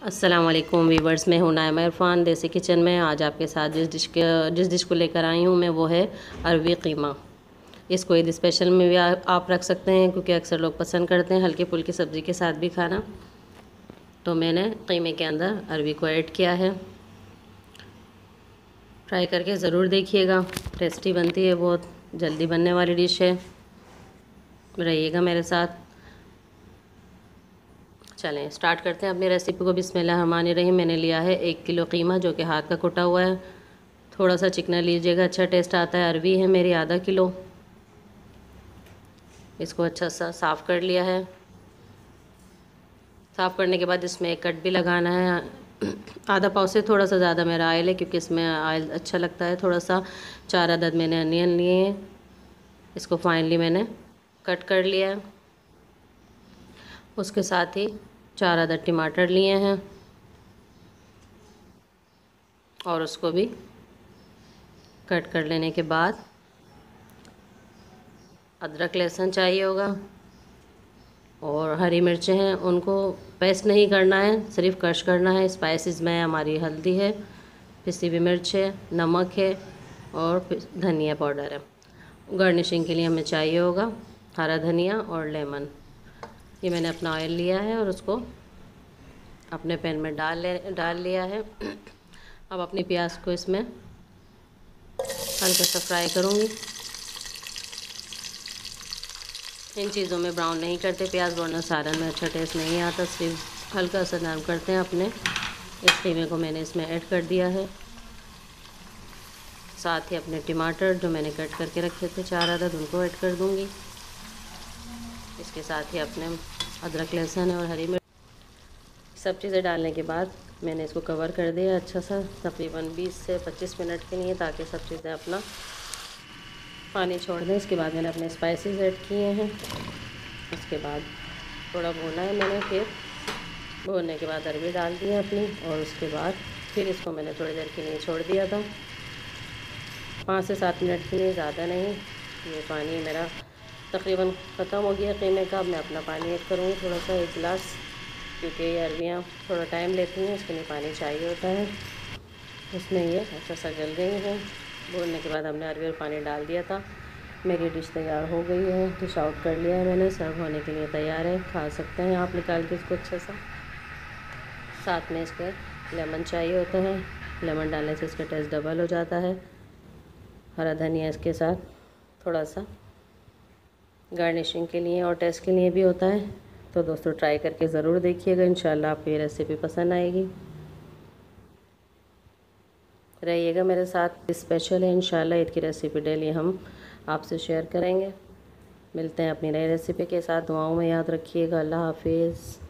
अस्सलाम वालेकुम वीवर्स मैं हूँ नायमा इरफान देसी किचन में। आज आपके साथ जिस डिश के जिस डिश को लेकर आई हूँ मैं वो है अरवी कीमा। इसको ईद स्पेशल में भी आ, आप रख सकते हैं क्योंकि अक्सर लोग पसंद करते हैं हल्की फुल्की सब्ज़ी के साथ भी खाना। तो मैंने कीमे के अंदर अरवी को ऐड किया है। ट्राई करके ज़रूर देखिएगा। टेस्टी बनती है बहुत जल्दी बनने वाली डिश है। रहिएगा मेरे साथ। चलें। स्टार्ट करते हैं। अपनी रेसिपी को बिस्मिल्लाह रही मैंने लिया है एक किलो कीमा, जो कि हाथ का कुटा हुआ है। थोड़ा सा चिकना लीजिएगा। अच्छा टेस्ट आता है। अरवी है मेरी आधा किलो। इसको अच्छा सा साफ़ कर लिया है। साफ़ करने के बाद इसमें एक कट भी लगाना है। आधा पाव से थोड़ा सा ज़्यादा मेरा आयल है, क्योंकि इसमें आयल अच्छा लगता है। थोड़ा सा चार अदद मैंने अनियन लिए हैं। इसको फाइनली मैंने कट कर लिया है। उसके साथ ही चार अदर टमाटर लिए हैं और उसको भी कट कर लेने के बाद अदरक लहसुन चाहिए होगा और हरी मिर्चें हैं, उनको पेस्ट नहीं करना है, सिर्फ़ क्रश करना है। स्पाइसेस में हमारी हल्दी है, पिसी हुई मिर्च है, नमक है और धनिया पाउडर है। गार्निशिंग के लिए हमें चाहिए होगा हरा धनिया और लेमन। ये मैंने अपना ऑयल लिया है और उसको अपने पैन में डाल ले, डाल लिया है। अब अपनी प्याज को इसमें हल्का सा फ्राई करूँगी। इन चीज़ों में ब्राउन नहीं करते, प्याज वरना सालन में अच्छा टेस्ट नहीं आता। सिर्फ़ हल्का सा नरम करते हैं अपने। इस कीमे को मैंने इसमें ऐड कर दिया है। साथ ही अपने टमाटर जो मैंने कट करके रखे थे, चार अदद उनको ऐड कर दूँगी। इसके साथ ही अपने अदरक, लहसुन और हरी मिर्च सब चीज़ें डालने के बाद मैंने इसको कवर कर दिया अच्छा सा, तकरीबन 20 से 25 मिनट के लिए ताकि सब चीज़ें अपना पानी छोड़ दें। इसके बाद मैंने अपने स्पाइसेस ऐड किए हैं। उसके बाद थोड़ा भूना है मैंने फिर। भूनने के बाद अरबी डाल दी अपनी और उसके बाद फिर इसको मैंने थोड़ी देर के लिए छोड़ दिया था। पाँच से सात मिनट के लिए ज़्यादा नहीं, ये पानी मेरा तकरीबन ख़त्म हो गया कीमे का अब मैं अपना पानी ऐड करूँगी, थोड़ा सा एक गिलास, क्योंकि ये अरबियाँ थोड़ा टाइम लेती हैं, इसके लिए पानी चाहिए होता है। इसमें ये अच्छा सा गल गई है। भूनने के बाद हमने अरबी और पानी डाल दिया था। मेरी डिश तैयार हो गई है, डिश आउट कर लिया है मैंने। सर्व होने के लिए तैयार है। खा सकते हैं आप, निकाल के इसको अच्छा सा। साथ में इसके लेमन चाहिए होता है। लेमन डालने से इसका टेस्ट डबल हो जाता है। हरा धनिया इसके साथ थोड़ा सा। गार्निशिंग के लिए और टेस्ट के लिए भी होता है। तो दोस्तों ट्राई करके ज़रूर देखिएगा। इन आपको ये रेसिपी पसंद आएगी। रहिएगा मेरे साथ स्पेशल है। इन ईद की रेसिपी डेली हम आपसे शेयर करेंगे। मिलते हैं अपनी नई रेसिपी के साथ। दुआओं में याद रखिएगा। अल्लाह हाफिज़।